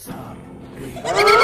Zombie.